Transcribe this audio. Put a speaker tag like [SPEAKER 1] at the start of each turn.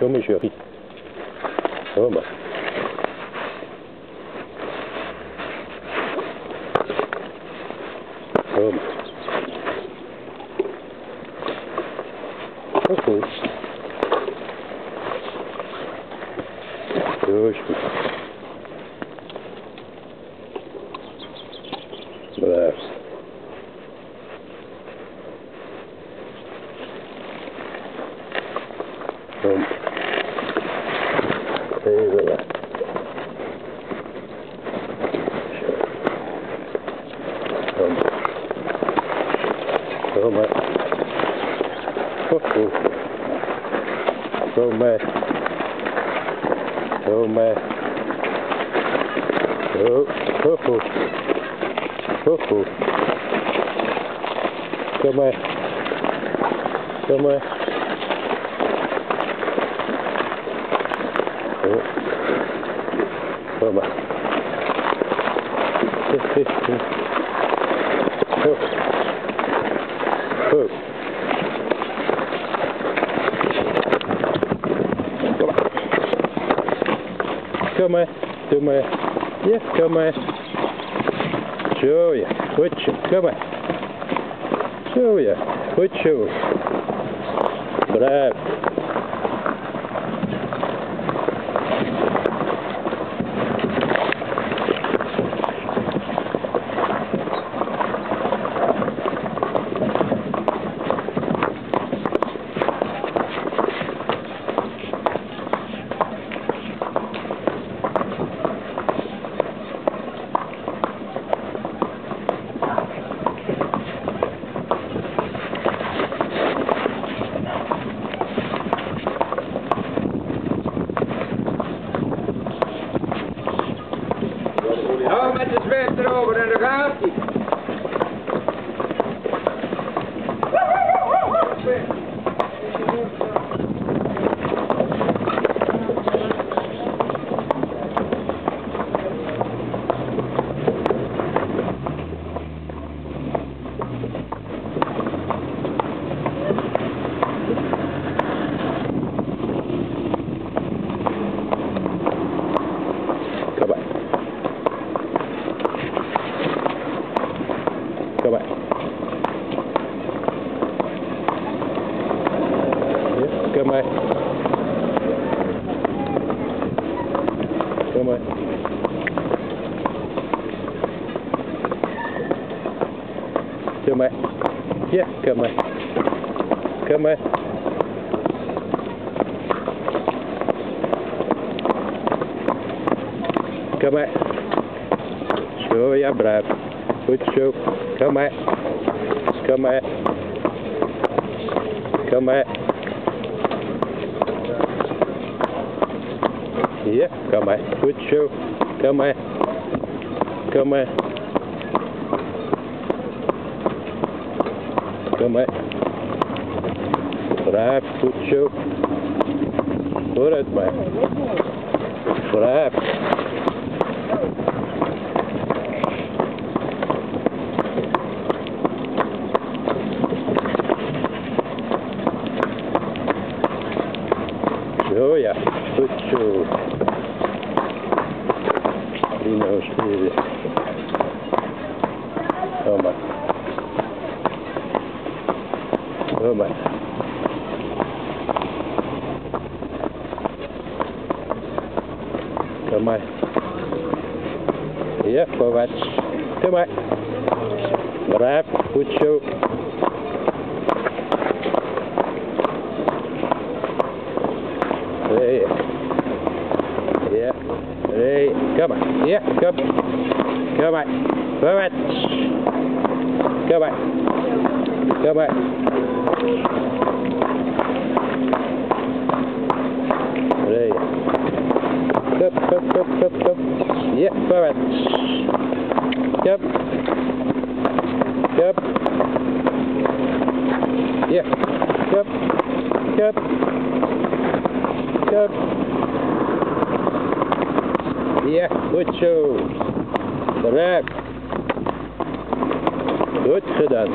[SPEAKER 1] Toma, Jerry. Toma. Toma. Okay. Puxa. Bless. Toma. Is goed. Dat is goed. Blijf. Kom. Even weg. Kom. Kom maar. Goed, goed. Kom maar. Kom maar. Dobra. Come on, come on. Yeah, come on. Чує, хочу, come on. Чує, хочу. Браво. Cơm ơi maar. Kom maar. Kom maar. cơm ơi maar. Kom maar. Kom maar. Zo, ja, braaf. Goed zo. Kom Yeah, come on. Good show. Come on. Come on. Come on. maar. good show. Put it Braaf, goed Oh yeah. quick show. He knows music. Oh my. Oh my. Oh my. Ja, watch. Come on. Braaf, goed zo. Các bạn. Dạ, yeah, các bạn. Các bạn. Các bạn. Các bạn. Các bạn. Đây. Cấp, cấp, cấp, cấp, cấp. Yeah, các bạn. Cấp. Cấp. Yeah. Cấp. Cấp. Cấp. Ja, goed zo. Braaf. Goed gedaan.